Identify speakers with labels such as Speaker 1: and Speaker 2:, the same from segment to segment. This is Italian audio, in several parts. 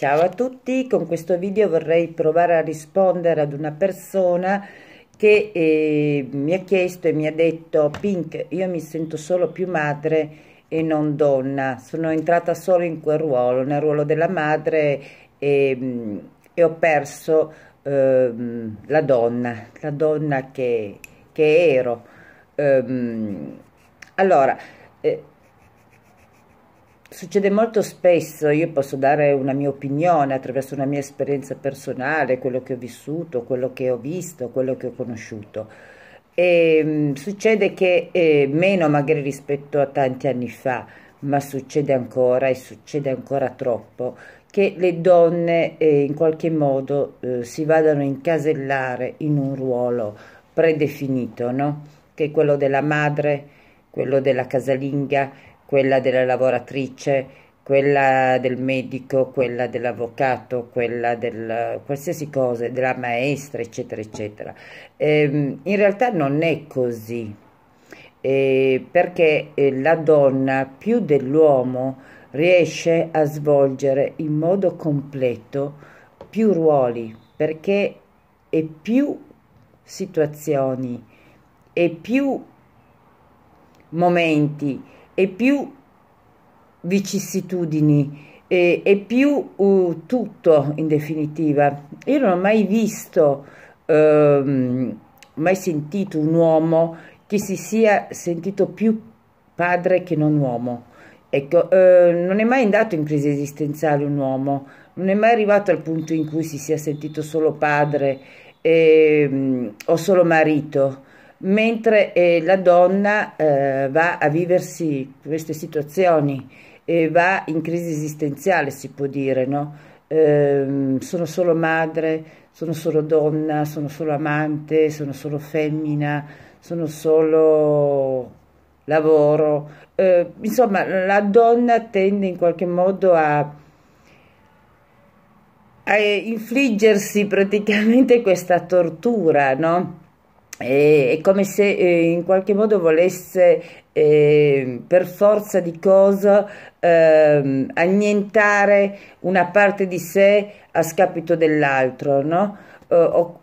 Speaker 1: Ciao a tutti, con questo video vorrei provare a rispondere ad una persona che eh, mi ha chiesto e mi ha detto Pink, io mi sento solo più madre e non donna, sono entrata solo in quel ruolo, nel ruolo della madre e, e ho perso eh, la donna, la donna che, che ero. Allora, eh, Succede molto spesso, io posso dare una mia opinione attraverso una mia esperienza personale, quello che ho vissuto, quello che ho visto, quello che ho conosciuto. E, mh, succede che eh, meno magari rispetto a tanti anni fa, ma succede ancora e succede ancora troppo, che le donne eh, in qualche modo eh, si vadano a incasellare in un ruolo predefinito, no? che è quello della madre, quello della casalinga, quella della lavoratrice, quella del medico, quella dell'avvocato, quella del qualsiasi cosa, della maestra, eccetera, eccetera. Ehm, in realtà non è così, eh, perché eh, la donna più dell'uomo riesce a svolgere in modo completo più ruoli, perché è più situazioni e più momenti e più vicissitudini e, e più uh, tutto in definitiva. Io non ho mai visto, uh, mai sentito un uomo che si sia sentito più padre che non uomo. Ecco, uh, non è mai andato in crisi esistenziale un uomo, non è mai arrivato al punto in cui si sia sentito solo padre eh, o solo marito mentre eh, la donna eh, va a viversi queste situazioni e va in crisi esistenziale, si può dire, no? Eh, sono solo madre, sono solo donna, sono solo amante, sono solo femmina, sono solo lavoro. Eh, insomma, la donna tende in qualche modo a a infliggersi praticamente questa tortura, no? È come se eh, in qualche modo volesse eh, per forza di cosa eh, annientare una parte di sé a scapito dell'altro, no? O,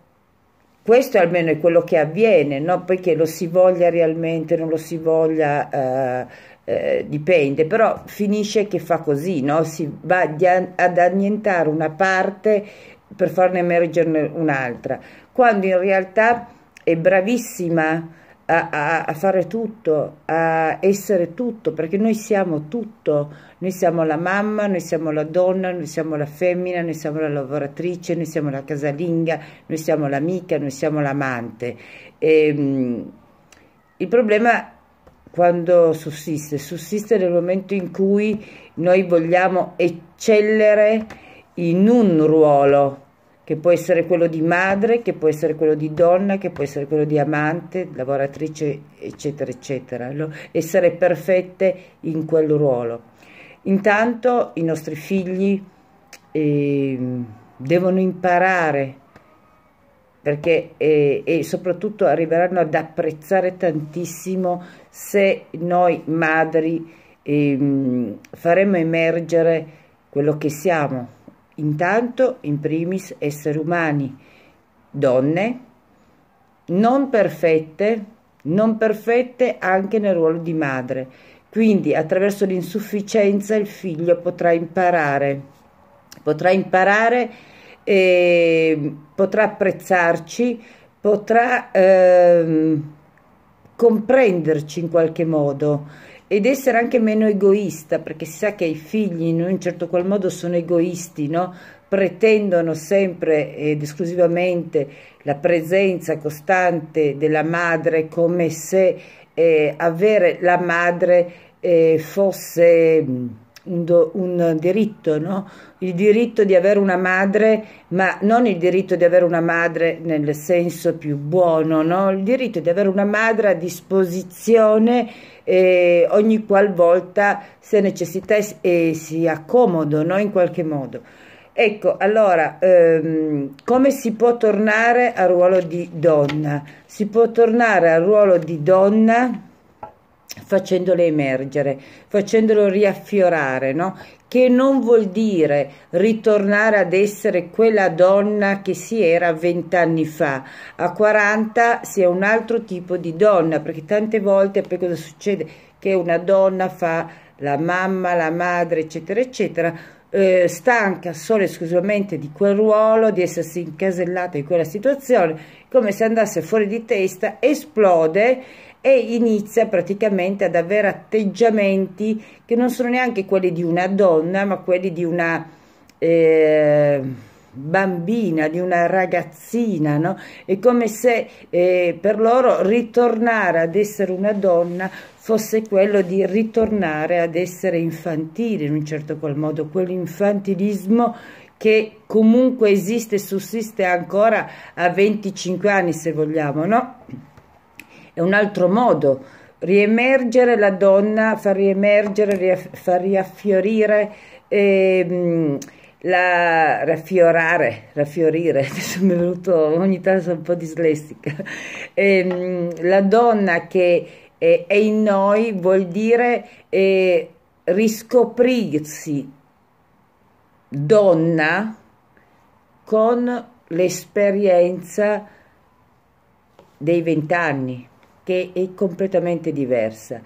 Speaker 1: questo almeno è quello che avviene, no? Poi che lo si voglia realmente, non lo si voglia, eh, eh, dipende, però finisce che fa così, no? Si va ad annientare una parte per farne emergere un'altra, quando in realtà è bravissima a, a, a, fare tutto, a essere tutto, perché noi siamo tutto, noi siamo la mamma, noi siamo la donna, noi siamo la femmina, noi siamo la lavoratrice, noi siamo la casalinga, noi siamo l'amica, noi siamo l'amante. Ehm, il problema quando sussiste, sussiste nel momento in cui noi vogliamo eccellere in un ruolo, che può essere quello di madre, che può essere quello di donna, che può essere quello di amante, lavoratrice, eccetera, eccetera. Essere perfette in quel ruolo. Intanto i nostri figli eh, devono imparare perché eh, e soprattutto arriveranno ad apprezzare tantissimo se noi madri eh, faremo emergere quello che siamo intanto in primis esseri umani, donne, non perfette, non perfette anche nel ruolo di madre. Quindi attraverso l'insufficienza il figlio potrà imparare, potrà imparare, eh, potrà apprezzarci, potrà eh, comprenderci in qualche modo ed essere anche meno egoista, perché si sa che i figli in un certo qual modo sono egoisti, no? pretendono sempre ed esclusivamente la presenza costante della madre come se eh, avere la madre eh, fosse un, do, un diritto, no? il diritto di avere una madre, ma non il diritto di avere una madre nel senso più buono, no? il diritto di avere una madre a disposizione eh, ogni qualvolta sia necessità e sia accomodo no? in qualche modo. Ecco, allora, ehm, come si può tornare al ruolo di donna? Si può tornare al ruolo di donna facendole emergere, facendolo riaffiorare, no? Che non vuol dire ritornare ad essere quella donna che si era vent'anni fa. A 40 si è un altro tipo di donna, perché tante volte poi cosa succede? Che una donna fa la mamma, la madre, eccetera, eccetera, eh, stanca solo e esclusivamente di quel ruolo, di essersi incasellata in quella situazione, come se andasse fuori di testa, esplode e inizia praticamente ad avere atteggiamenti che non sono neanche quelli di una donna, ma quelli di una eh, bambina, di una ragazzina, no? È come se eh, per loro ritornare ad essere una donna fosse quello di ritornare ad essere infantili in un certo qual modo, quell'infantilismo che comunque esiste e sussiste ancora a 25 anni se vogliamo, no? È un altro modo, riemergere la donna, far riemergere, far riaffiorire, eh, la, raffiorare, raffiorire, è venuto ogni tanto un po' dislessica, eh, la donna che è, è, in noi vuol dire eh, riscoprirsi donna con l'esperienza dei vent'anni che è completamente diversa.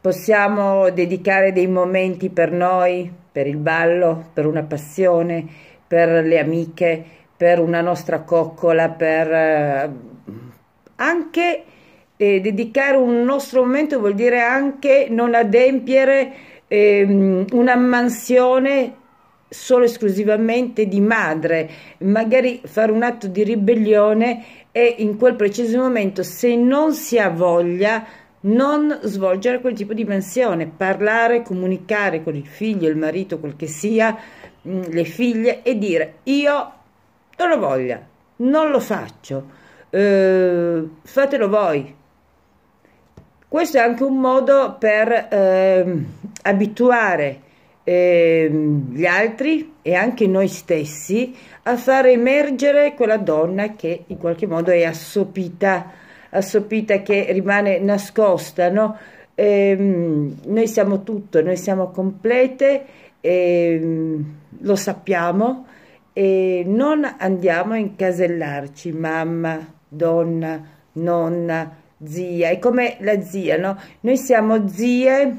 Speaker 1: Possiamo dedicare dei momenti per noi, per il ballo, per una passione, per le amiche, per una nostra coccola, per eh, anche eh, dedicare un nostro momento vuol dire anche non adempiere eh, una mansione solo esclusivamente di madre, magari fare un atto di ribellione e in quel preciso momento se non si ha voglia non svolgere quel tipo di mansione, parlare, comunicare con il figlio, il marito, quel che sia, mm, le figlie e dire io non ho voglia, non lo faccio, eh, fatelo voi. Questo è anche un modo per eh, abituare eh, gli altri e anche noi stessi a far emergere quella donna che in qualche modo è assopita, assopita che rimane nascosta, no? Eh, noi siamo tutto, noi siamo complete, eh, lo sappiamo e non andiamo a incasellarci, mamma, donna, nonna, zia, è come la zia, no? Noi siamo zie,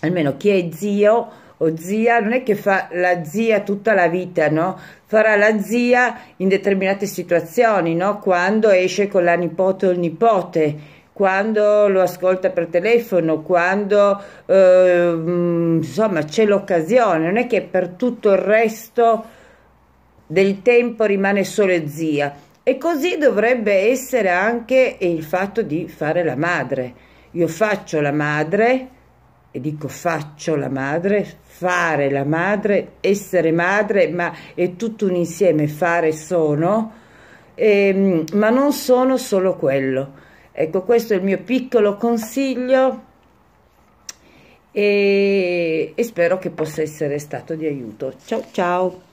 Speaker 1: almeno chi è zio o zia non è che fa la zia tutta la vita, no? Farà la zia in determinate situazioni, no? Quando esce con la nipote o il nipote, quando lo ascolta per telefono, quando eh, insomma c'è l'occasione, non è che per tutto il resto del tempo rimane solo zia. E così dovrebbe essere anche il fatto di fare la madre. Io faccio la madre, e dico faccio la madre, fare la madre, essere madre, ma è tutto un insieme, fare sono, ehm, ma non sono solo quello. Ecco, questo è il mio piccolo consiglio e, e spero che possa essere stato di aiuto. Ciao ciao!